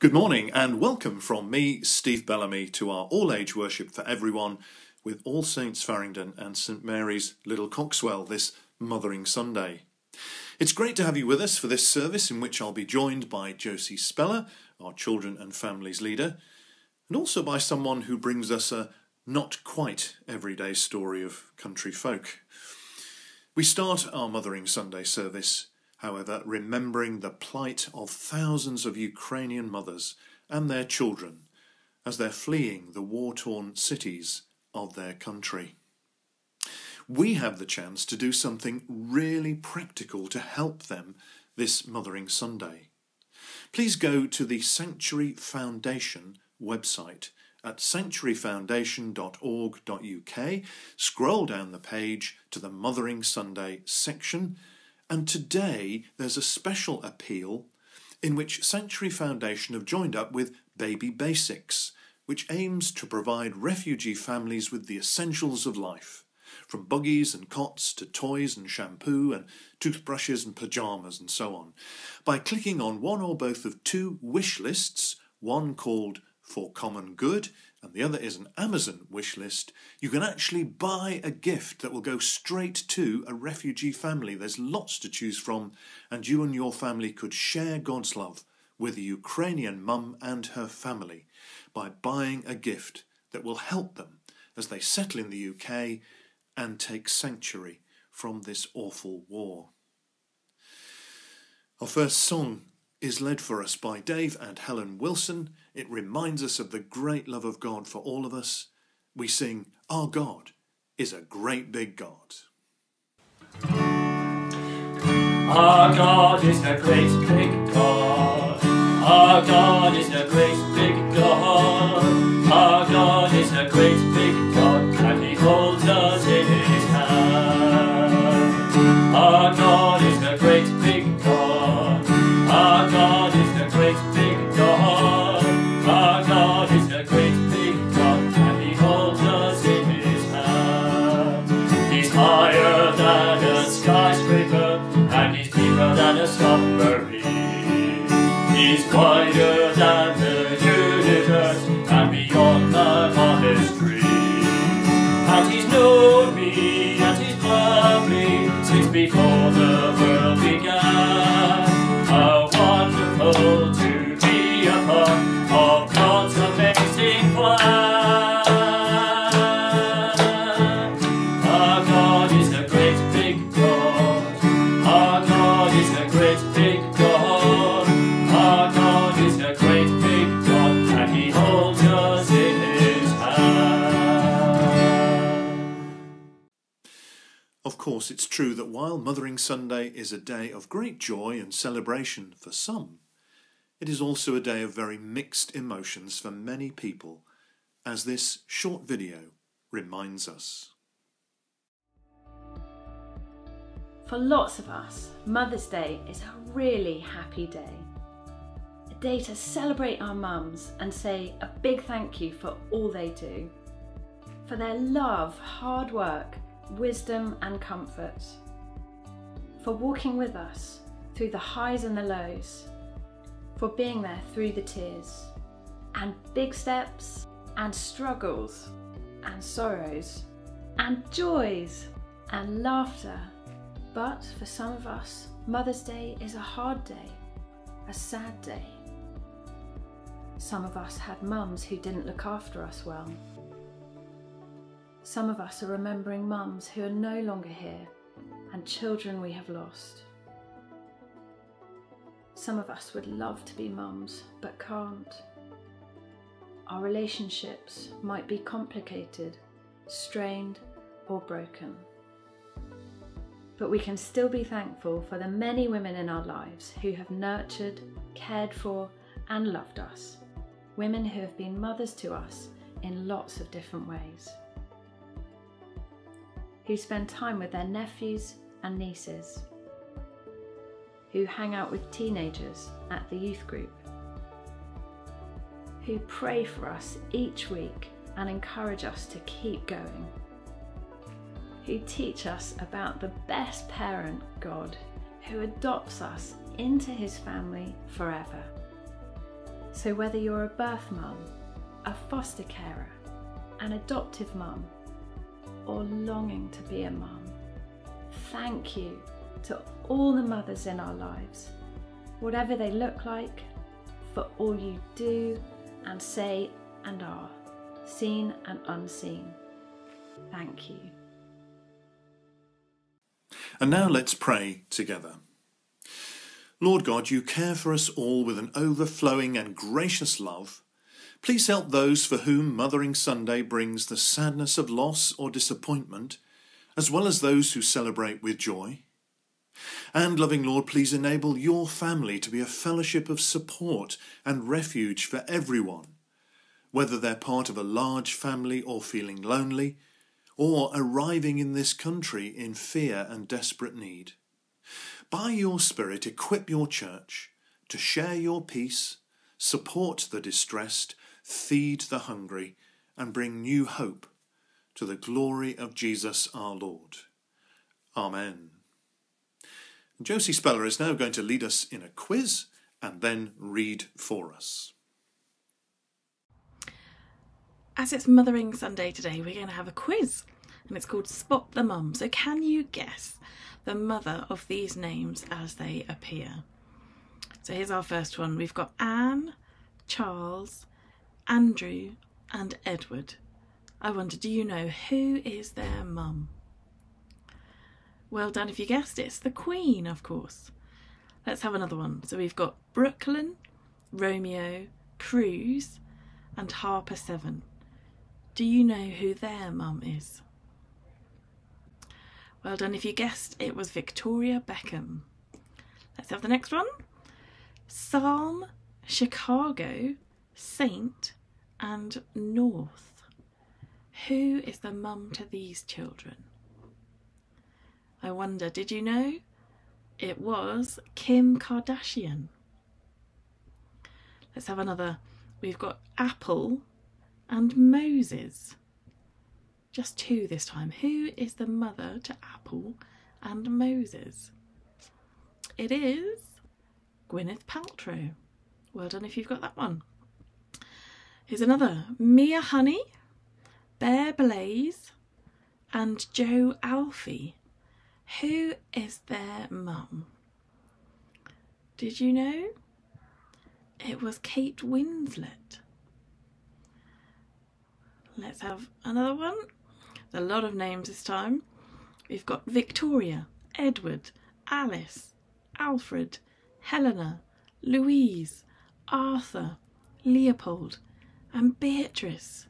Good morning and welcome from me, Steve Bellamy, to our all age worship for everyone with All Saints Faringdon and St Mary's Little Coxwell this Mothering Sunday. It's great to have you with us for this service in which I'll be joined by Josie Speller, our children and families leader, and also by someone who brings us a not quite everyday story of country folk. We start our Mothering Sunday service however, remembering the plight of thousands of Ukrainian mothers and their children as they're fleeing the war torn cities of their country. We have the chance to do something really practical to help them this Mothering Sunday. Please go to the Sanctuary Foundation website at sanctuaryfoundation.org.uk, scroll down the page to the Mothering Sunday section and today there's a special appeal in which Sanctuary Foundation have joined up with Baby Basics, which aims to provide refugee families with the essentials of life, from buggies and cots to toys and shampoo and toothbrushes and pyjamas and so on, by clicking on one or both of two wish lists, one called For Common Good and the other is an Amazon wish list, you can actually buy a gift that will go straight to a refugee family. There's lots to choose from, and you and your family could share God's love with a Ukrainian mum and her family by buying a gift that will help them as they settle in the UK and take sanctuary from this awful war. Our first song is led for us by Dave and Helen Wilson. It reminds us of the great love of God for all of us. We sing, Our God is a great big God. Our God is a great big God. Our God is a great big God. Our God is a great big God, Of course, it's true that while Mothering Sunday is a day of great joy and celebration for some, it is also a day of very mixed emotions for many people, as this short video reminds us. For lots of us, Mother's Day is a really happy day. A day to celebrate our mums and say a big thank you for all they do. For their love, hard work, wisdom, and comfort. For walking with us through the highs and the lows. For being there through the tears. And big steps, and struggles, and sorrows, and joys, and laughter. But for some of us, Mother's Day is a hard day, a sad day. Some of us had mums who didn't look after us well. Some of us are remembering mums who are no longer here and children we have lost. Some of us would love to be mums but can't. Our relationships might be complicated, strained, or broken. But we can still be thankful for the many women in our lives who have nurtured, cared for, and loved us. Women who have been mothers to us in lots of different ways. Who spend time with their nephews and nieces. Who hang out with teenagers at the youth group. Who pray for us each week and encourage us to keep going who teach us about the best parent, God, who adopts us into his family forever. So, whether you're a birth mum, a foster carer, an adoptive mum, or longing to be a mum, thank you to all the mothers in our lives, whatever they look like, for all you do and say and are, seen and unseen. Thank you. And now let's pray together. Lord God, you care for us all with an overflowing and gracious love. Please help those for whom Mothering Sunday brings the sadness of loss or disappointment, as well as those who celebrate with joy. And, loving Lord, please enable your family to be a fellowship of support and refuge for everyone, whether they're part of a large family or feeling lonely, or arriving in this country in fear and desperate need. By your Spirit, equip your church to share your peace, support the distressed, feed the hungry, and bring new hope to the glory of Jesus our Lord. Amen. Josie Speller is now going to lead us in a quiz and then read for us. As it's Mothering Sunday today, we're going to have a quiz and it's called Spot the Mum. So, can you guess the mother of these names as they appear? So, here's our first one we've got Anne, Charles, Andrew, and Edward. I wonder, do you know who is their mum? Well done if you guessed it. It's the Queen, of course. Let's have another one. So we've got Brooklyn, Romeo, Cruz, and Harper Seven. Do you know who their mum is? Well done if you guessed it was Victoria Beckham. Let's have the next one. Psalm, Chicago, Saint, and North. Who is the mum to these children? I wonder, did you know? It was Kim Kardashian. Let's have another. We've got Apple and Moses. Just two this time. Who is the mother to Apple and Moses? It is Gwyneth Paltrow. Well done if you've got that one. Here's another Mia Honey, Bear Blaze, and Joe Alfie. Who is their mum? Did you know? It was Kate Winslet. Let's have another one. There's a lot of names this time. We've got Victoria, Edward, Alice, Alfred, Helena, Louise, Arthur, Leopold, and Beatrice.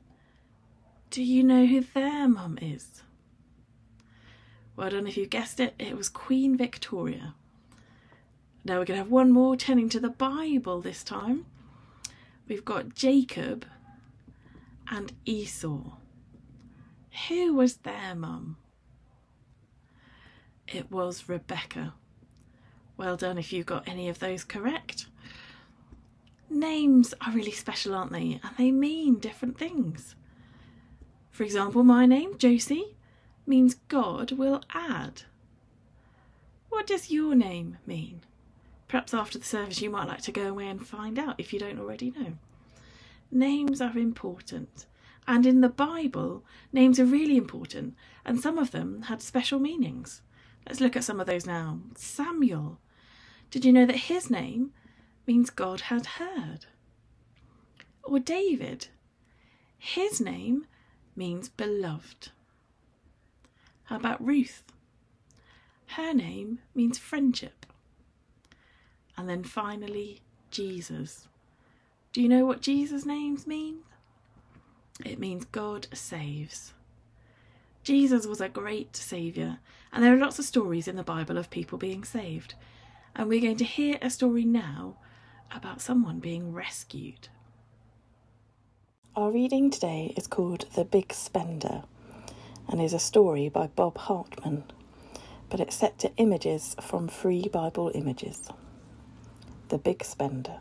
Do you know who their mum is? Well done if you guessed it, it was Queen Victoria. Now we're going to have one more turning to the Bible this time. We've got Jacob and Esau. Who was their mum? It was Rebecca. Well done if you got any of those correct. Names are really special, aren't they? And they mean different things. For example, my name, Josie, means God will add. What does your name mean? Perhaps after the service you might like to go away and find out if you don't already know. Names are important, and in the Bible, names are really important, and some of them had special meanings. Let's look at some of those now. Samuel. Did you know that his name means God had heard? Or David. His name means beloved. How about Ruth? Her name means friendship. And then finally, Jesus. Do you know what Jesus' names mean? It means God saves. Jesus was a great saviour, and there are lots of stories in the Bible of people being saved. And we're going to hear a story now about someone being rescued. Our reading today is called The Big Spender and is a story by Bob Hartman, but it's set to images from Free Bible Images. The Big Spender.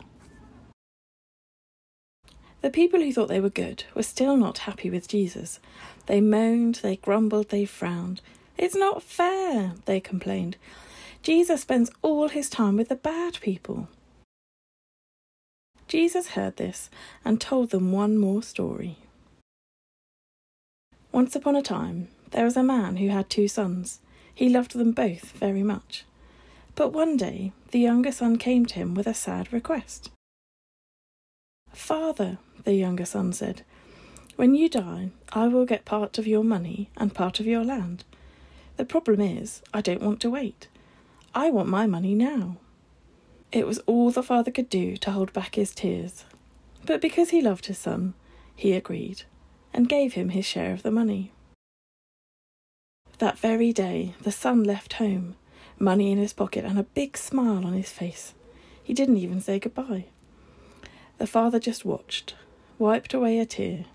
The people who thought they were good were still not happy with Jesus. They moaned, they grumbled, they frowned. It's not fair, they complained. Jesus spends all his time with the bad people. Jesus heard this and told them one more story. Once upon a time, there was a man who had two sons. He loved them both very much. But one day, the younger son came to him with a sad request. Father, the younger son said, when you die, I will get part of your money and part of your land. The problem is, I don't want to wait. I want my money now. It was all the father could do to hold back his tears. But because he loved his son, he agreed and gave him his share of the money. That very day, the son left home, money in his pocket and a big smile on his face. He didn't even say goodbye. The father just watched, wiped away a tear,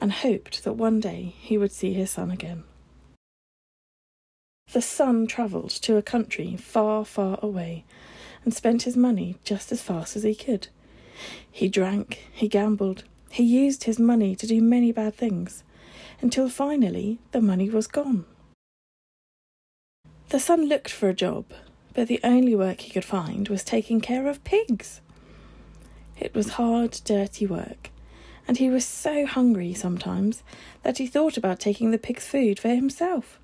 and hoped that one day he would see his son again. The son travelled to a country far, far away and spent his money just as fast as he could. He drank, he gambled, he used his money to do many bad things, until finally the money was gone. The son looked for a job, but the only work he could find was taking care of pigs. It was hard, dirty work, and he was so hungry sometimes that he thought about taking the pig's food for himself.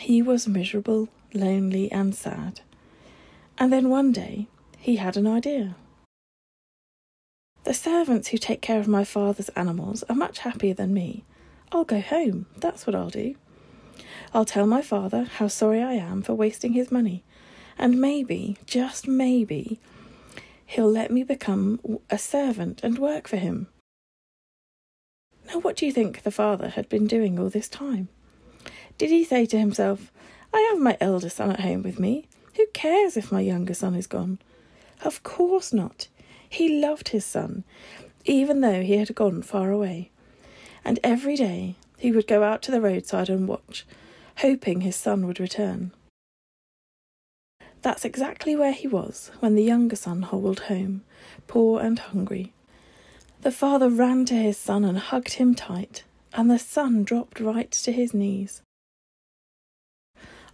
He was miserable, lonely, and sad. And then one day he had an idea. The servants who take care of my father's animals are much happier than me. I'll go home, that's what I'll do. I'll tell my father how sorry I am for wasting his money, and maybe, just maybe, he'll let me become a servant and work for him. Now, what do you think the father had been doing all this time? Did he say to himself, I have my elder son at home with me. Who cares if my younger son is gone? Of course not. He loved his son, even though he had gone far away. And every day he would go out to the roadside and watch, hoping his son would return. That's exactly where he was when the younger son hobbled home, poor and hungry. The father ran to his son and hugged him tight, and the son dropped right to his knees.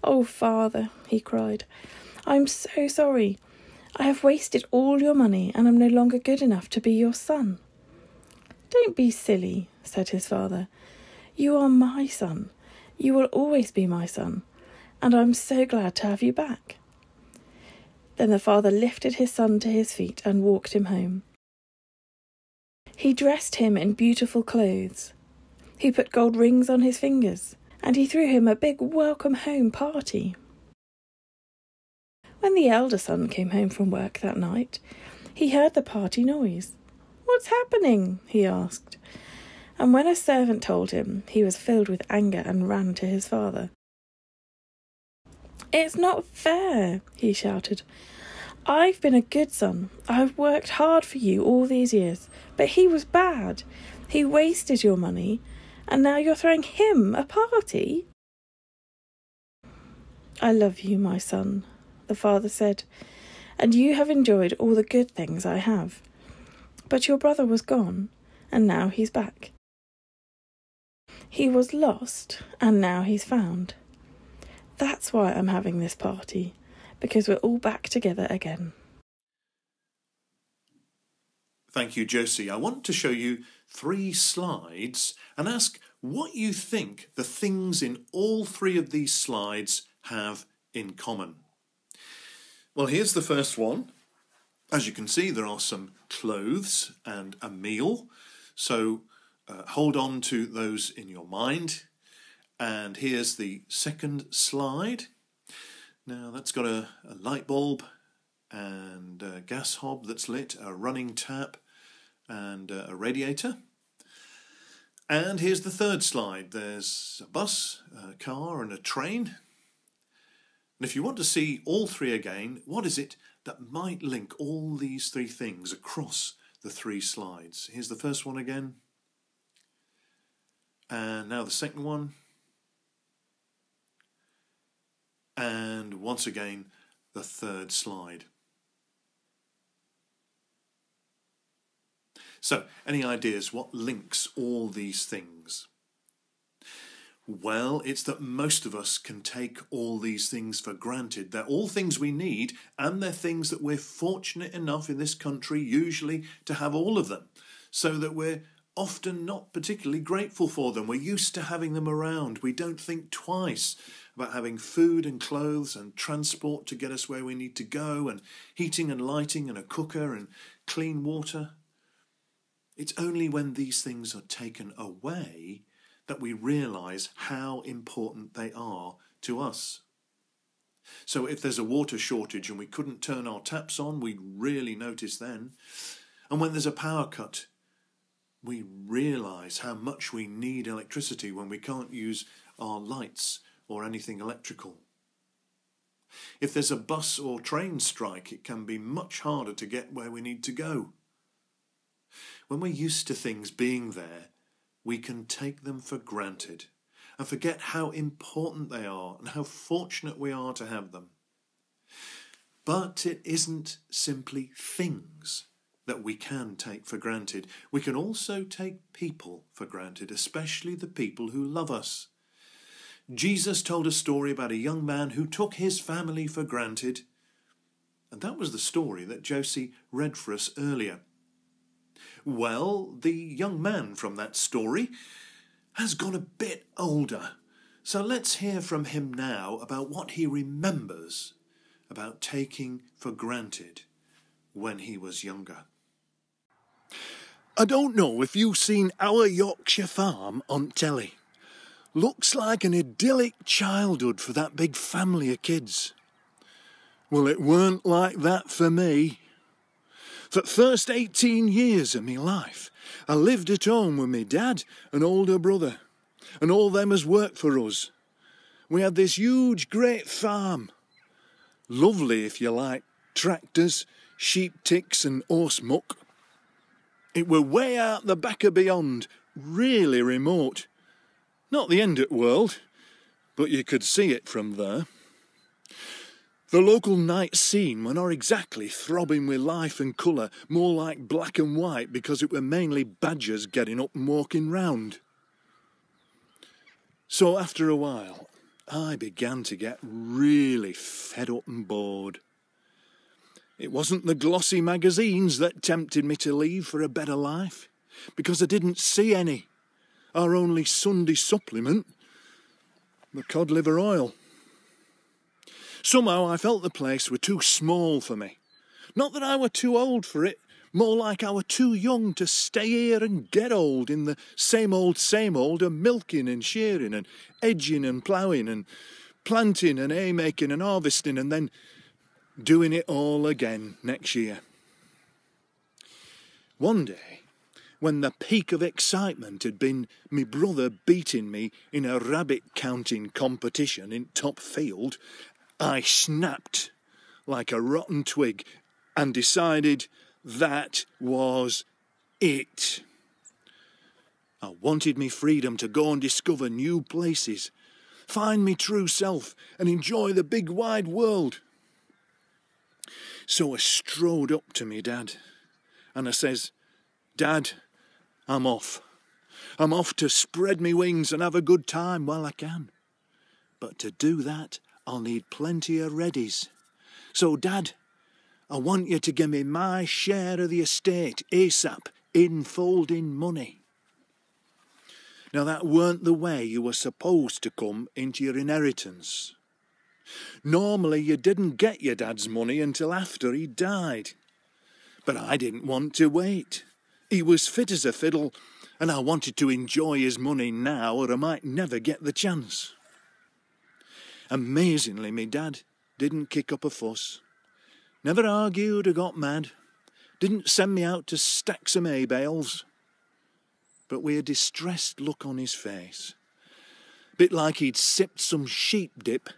Oh, father, he cried, I'm so sorry. I have wasted all your money and am no longer good enough to be your son. Don't be silly, said his father. You are my son. You will always be my son, and I'm so glad to have you back. Then the father lifted his son to his feet and walked him home. He dressed him in beautiful clothes. He put gold rings on his fingers, and he threw him a big welcome home party. When the elder son came home from work that night, he heard the party noise. What's happening? he asked. And when a servant told him, he was filled with anger and ran to his father. It's not fair, he shouted. I've been a good son. I've worked hard for you all these years, but he was bad. He wasted your money, and now you're throwing him a party. I love you, my son, the father said, and you have enjoyed all the good things I have. But your brother was gone, and now he's back. He was lost, and now he's found. That's why I'm having this party because we're all back together again. Thank you, Josie. I want to show you three slides and ask what you think the things in all three of these slides have in common. Well, here's the first one. As you can see, there are some clothes and a meal. So uh, hold on to those in your mind. And here's the second slide. Now that's got a, a light bulb and a gas hob that's lit, a running tap and uh, a radiator. And here's the third slide. There's a bus, a car and a train. And if you want to see all three again, what is it that might link all these three things across the three slides? Here's the first one again. And now the second one. and once again the third slide. So, any ideas what links all these things? Well, it's that most of us can take all these things for granted. They're all things we need, and they're things that we're fortunate enough in this country usually to have all of them, so that we're often not particularly grateful for them. We're used to having them around. We don't think twice about having food and clothes and transport to get us where we need to go, and heating and lighting and a cooker and clean water. It's only when these things are taken away that we realize how important they are to us. So, if there's a water shortage and we couldn't turn our taps on, we'd really notice then. And when there's a power cut, we realize how much we need electricity when we can't use our lights or anything electrical. If there's a bus or train strike, it can be much harder to get where we need to go. When we're used to things being there, we can take them for granted and forget how important they are and how fortunate we are to have them. But it isn't simply things that we can take for granted. We can also take people for granted, especially the people who love us. Jesus told a story about a young man who took his family for granted, and that was the story that Josie read for us earlier. Well, the young man from that story has gone a bit older. So let's hear from him now about what he remembers about taking for granted when he was younger. I don't know if you've seen our Yorkshire farm on telly. Looks like an idyllic childhood for that big family of kids. Well, it weren't like that for me. For the first 18 years of me life, I lived at home with me dad and older brother, and all them as worked for us. We had this huge, great farm. Lovely, if you like, tractors, sheep ticks, and horse muck. It were way out the back of beyond, really remote. Not the end of the world, but you could see it from there. The local night scene were not exactly throbbing with life and colour, more like black and white because it were mainly badgers getting up and walking round. So after a while, I began to get really fed up and bored. It wasn't the glossy magazines that tempted me to leave for a better life, because I didn't see any. Our only Sunday supplement, the cod liver oil. Somehow I felt the place were too small for me. Not that I were too old for it, more like I were too young to stay here and get old in the same old, same old of milking and shearing and edging and ploughing and planting and hay making and harvesting and then doing it all again next year. One day, when the peak of excitement had been me brother beating me in a rabbit counting competition in top field, I snapped like a rotten twig and decided that was it. I wanted me freedom to go and discover new places, find me true self, and enjoy the big wide world. So I strode up to me dad and I says, Dad, I'm off. I'm off to spread me wings and have a good time while I can. But to do that, I'll need plenty of readies. So, Dad, I want you to give me my share of the estate ASAP in folding money. Now, that weren't the way you were supposed to come into your inheritance. Normally, you didn't get your dad's money until after he died. But I didn't want to wait. He was fit as a fiddle, and I wanted to enjoy his money now, or I might never get the chance. Amazingly, me dad didn't kick up a fuss. Never argued or got mad. Didn't send me out to stack some hay bales. But with a distressed look on his face, bit like he'd sipped some sheep dip,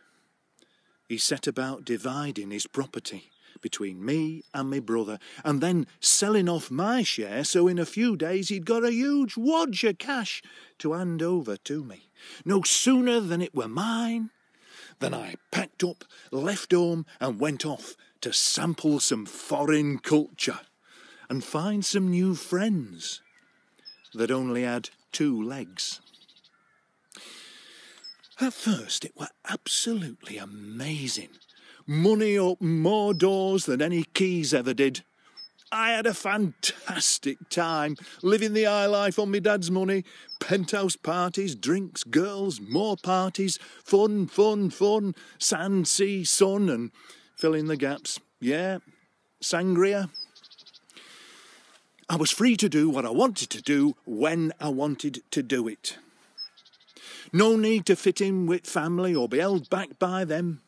he set about dividing his property between me and me brother, and then selling off my share so in a few days he'd got a huge wadge of cash to hand over to me. No sooner than it were mine then I packed up, left home, and went off to sample some foreign culture and find some new friends that only had two legs. At first, it were absolutely amazing. Money opened more doors than any keys ever did. I had a fantastic time living the high life on my dad's money. Penthouse parties, drinks, girls, more parties, fun, fun, fun, sand, sea, sun, and fill in the gaps. Yeah, sangria. I was free to do what I wanted to do when I wanted to do it. No need to fit in with family or be held back by them.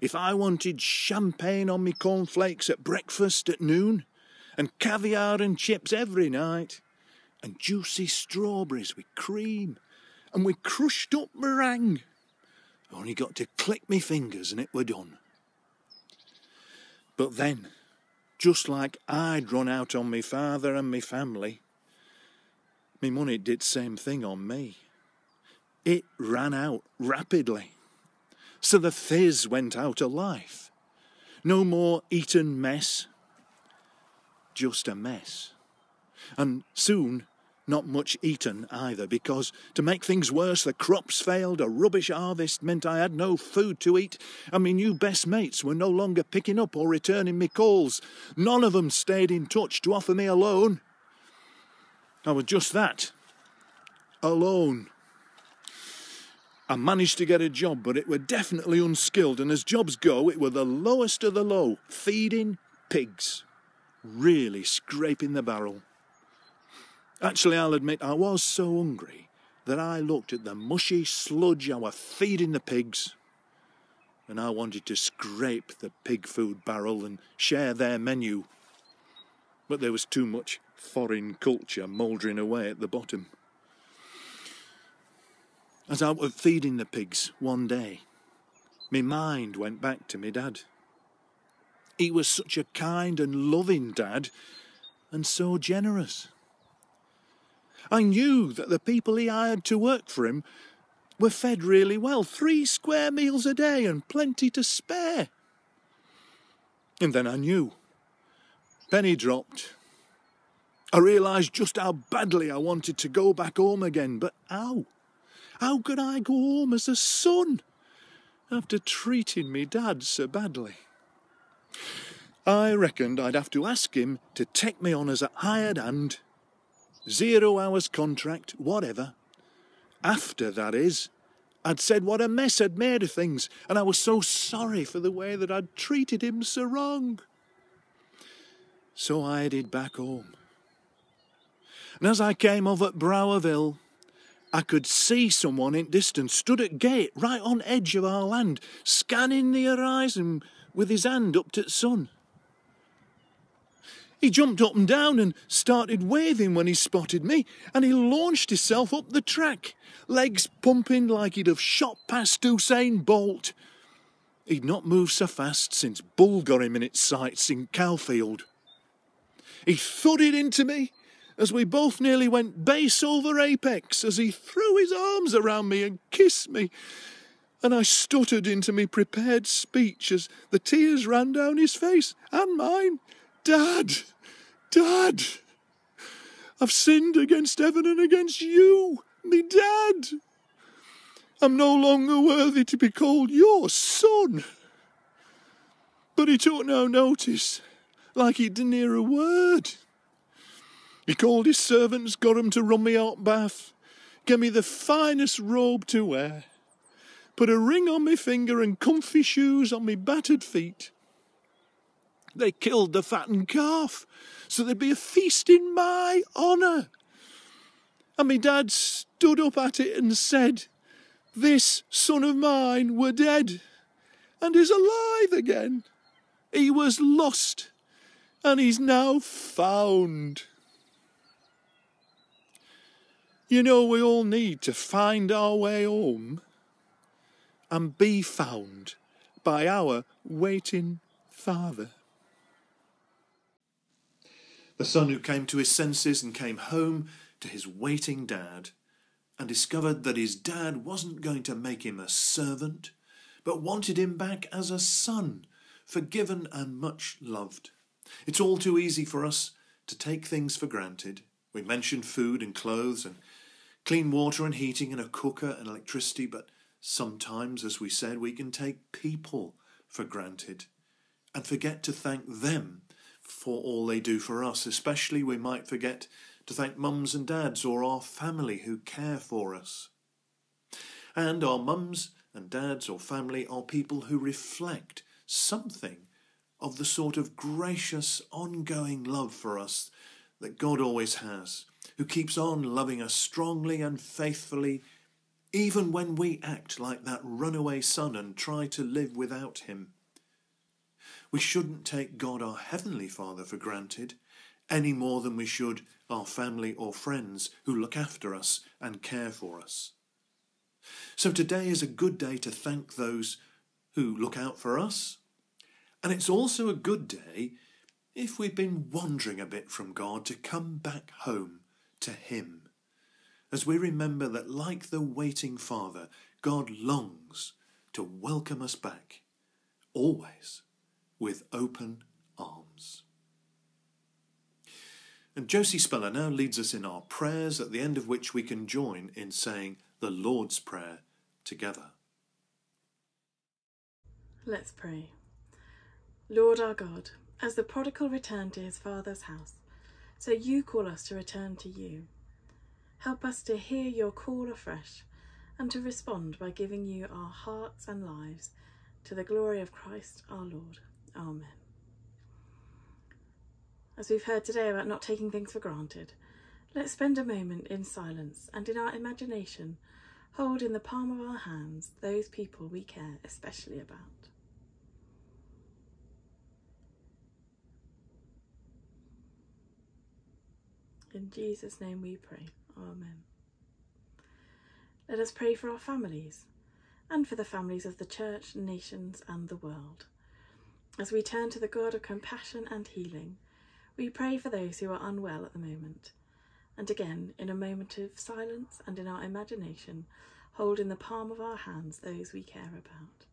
If I wanted champagne on me cornflakes at breakfast at noon, and caviar and chips every night, and juicy strawberries with cream, and with crushed up meringue, I only got to click me fingers and it were done. But then, just like I'd run out on me father and me family, me money did same thing on me. It ran out rapidly. So the fizz went out of life. No more Eton mess, just a mess. And soon, not much eaten either, because to make things worse, the crops failed, a rubbish harvest meant I had no food to eat, and my new best mates were no longer picking up or returning me calls. None of them stayed in touch to offer me a loan. I was just that alone. I managed to get a job, but it were definitely unskilled, and as jobs go, it were the lowest of the low, feeding pigs. Really scraping the barrel. Actually, I'll admit I was so hungry that I looked at the mushy sludge I were feeding the pigs, and I wanted to scrape the pig food barrel and share their menu. But there was too much foreign culture mouldering away at the bottom. As I was feeding the pigs one day, my mind went back to my dad. He was such a kind and loving dad, and so generous. I knew that the people he hired to work for him were fed really well, three square meals a day and plenty to spare. And then I knew. Penny dropped. I realised just how badly I wanted to go back home again, but how? How could I go home as a son after treating me dad so badly? I reckoned I'd have to ask him to take me on as a hired hand, zero hours contract, whatever. After, that is, I'd said what a mess I'd made of things, and I was so sorry for the way that I'd treated him so wrong. So I headed back home. And as I came over at Browerville, I could see someone in distance stood at gate right on edge of our land, scanning the horizon with his hand up to the sun. He jumped up and down and started waving when he spotted me, and he launched himself up the track, legs pumping like he'd have shot past Usain Bolt. He'd not moved so fast since Bull got him in its sights in Cowfield. He thudded into me as we both nearly went base over apex as he threw his arms around me and kissed me. And I stuttered into me prepared speech as the tears ran down his face and mine. Dad, Dad, I've sinned against heaven and against you, me dad. I'm no longer worthy to be called your son. But he took no notice, like he didn't hear a word. He called his servants, got 'em to run me out bath, gave me the finest robe to wear, put a ring on my finger and comfy shoes on me battered feet. They killed the fattened calf, so there'd be a feast in my honour. And me dad stood up at it and said, This son of mine were dead and is alive again. He was lost and he's now found. You know, we all need to find our way home and be found by our waiting Father. The son who came to his senses and came home to his waiting dad and discovered that his dad wasn't going to make him a servant, but wanted him back as a son, forgiven and much loved. It's all too easy for us to take things for granted. We mentioned food and clothes and clean water and heating and a cooker and electricity, but Sometimes, as we said, we can take people for granted and forget to thank them for all they do for us. Especially, we might forget to thank mums and dads or our family who care for us. And our mums and dads or family are people who reflect something of the sort of gracious, ongoing love for us that God always has, who keeps on loving us strongly and faithfully, even when we act like that runaway son and try to live without him. We shouldn't take God our Heavenly Father for granted any more than we should our family or friends who look after us and care for us. So today is a good day to thank those who look out for us, and it's also a good day if we've been wandering a bit from God to come back home to Him, as we remember that, like the waiting Father, God longs to welcome us back, always with open arms. And Josie Speller now leads us in our prayers, at the end of which we can join in saying the Lord's Prayer together. Let's pray. Lord our God, as the prodigal returned to his father's house, so you call us to return to you. Help us to hear your call afresh and to respond by giving you our hearts and lives to the glory of Christ our Lord. Amen. As we've heard today about not taking things for granted, let's spend a moment in silence and in our imagination hold in the palm of our hands those people we care especially about. In Jesus' name we pray. Amen. Let us pray for our families and for the families of the church, nations, and the world. As we turn to the God of compassion and healing, we pray for those who are unwell at the moment. And again, in a moment of silence and in our imagination, hold in the palm of our hands those we care about.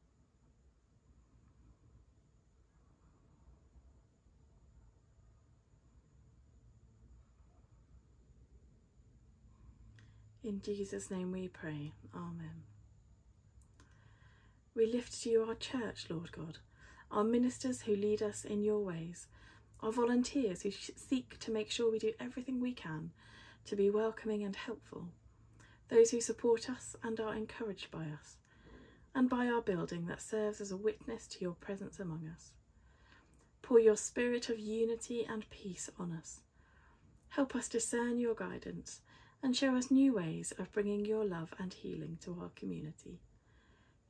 In Jesus' name we pray. Amen. We lift to you our church, Lord God, our ministers who lead us in your ways, our volunteers who seek to make sure we do everything we can to be welcoming and helpful, those who support us and are encouraged by us, and by our building that serves as a witness to your presence among us. Pour your spirit of unity and peace on us. Help us discern your guidance and show us new ways of bringing your love and healing to our community.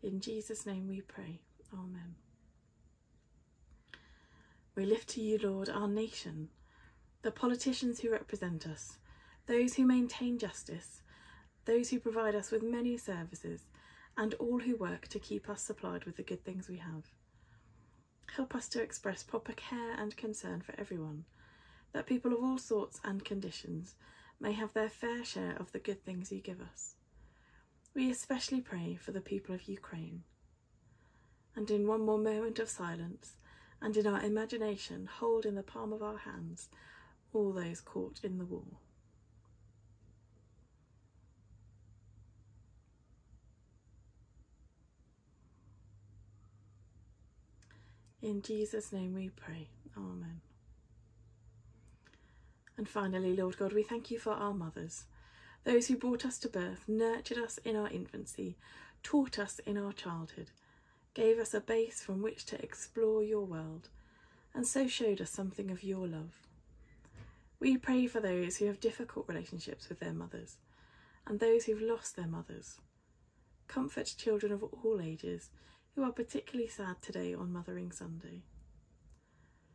In Jesus' name we pray. Amen. We lift to you, Lord, our nation, the politicians who represent us, those who maintain justice, those who provide us with many services, and all who work to keep us supplied with the good things we have. Help us to express proper care and concern for everyone, that people of all sorts and conditions may have their fair share of the good things you give us. We especially pray for the people of Ukraine. And in one more moment of silence, and in our imagination, hold in the palm of our hands all those caught in the war. In Jesus' name we pray. Amen. And finally, Lord God, we thank you for our mothers, those who brought us to birth, nurtured us in our infancy, taught us in our childhood, gave us a base from which to explore your world, and so showed us something of your love. We pray for those who have difficult relationships with their mothers, and those who've lost their mothers. Comfort children of all ages who are particularly sad today on Mothering Sunday.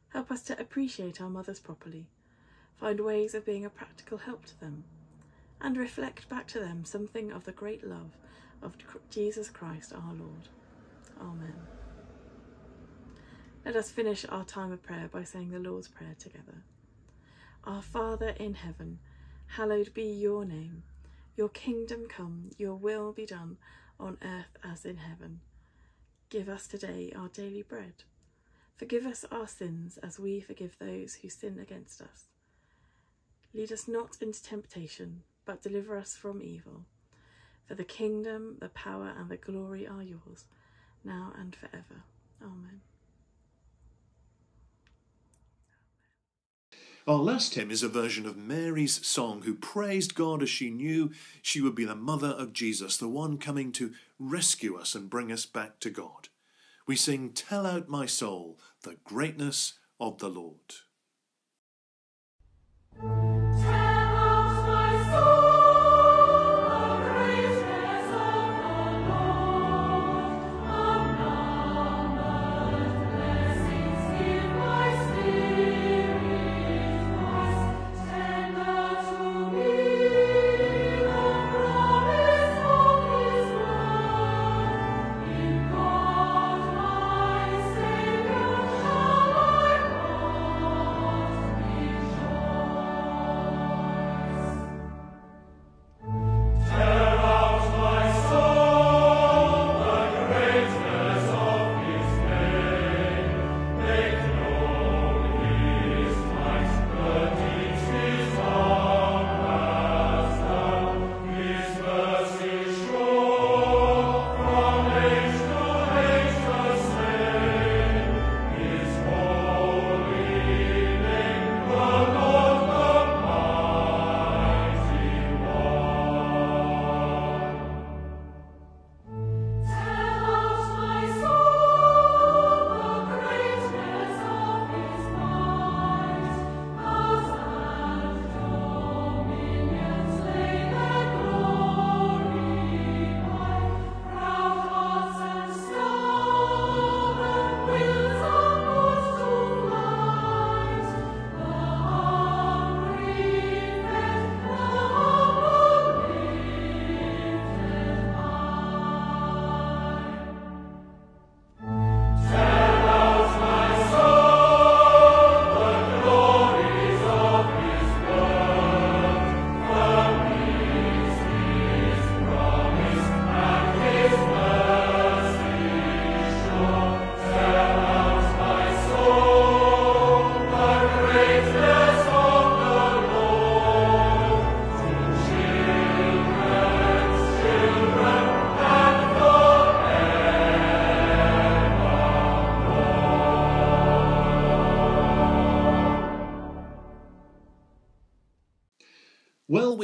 Help us to appreciate our mothers properly find ways of being a practical help to them, and reflect back to them something of the great love of Jesus Christ our Lord. Amen. Let us finish our time of prayer by saying the Lord's Prayer together. Our Father in heaven, hallowed be your name. Your kingdom come, your will be done on earth as in heaven. Give us today our daily bread. Forgive us our sins as we forgive those who sin against us Lead us not into temptation, but deliver us from evil. For the kingdom, the power, and the glory are yours, now and forever. Amen. Our last hymn is a version of Mary's song, who praised God as she knew she would be the mother of Jesus, the one coming to rescue us and bring us back to God. We sing, Tell out my soul, the greatness of the Lord.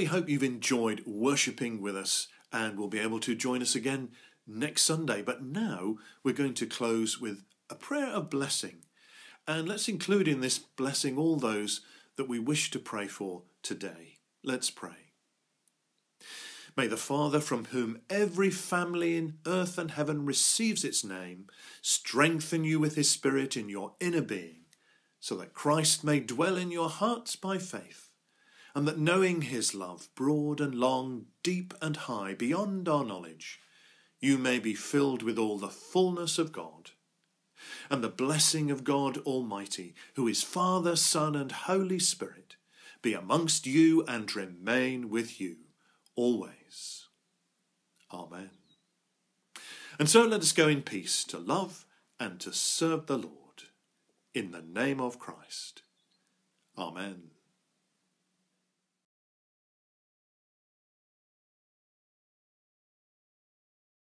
We hope you've enjoyed worshipping with us and will be able to join us again next Sunday. But now we're going to close with a prayer of blessing. And let's include in this blessing all those that we wish to pray for today. Let's pray. May the Father, from whom every family in earth and heaven receives its name, strengthen you with his Spirit in your inner being, so that Christ may dwell in your hearts by faith and that knowing his love, broad and long, deep and high, beyond our knowledge, you may be filled with all the fullness of God. And the blessing of God Almighty, who is Father, Son, and Holy Spirit, be amongst you and remain with you always. Amen. And so let us go in peace to love and to serve the Lord. In the name of Christ. Amen.